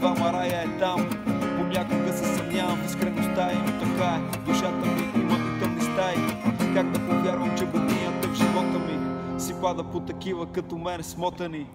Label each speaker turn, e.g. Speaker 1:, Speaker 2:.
Speaker 1: едва Марая е там. Понякога се съмнявам в искреността им, така е. Душата ми има и тъмни стаи. Как да повярвам, че буднията в живота ми си пада по такива като мен смотани.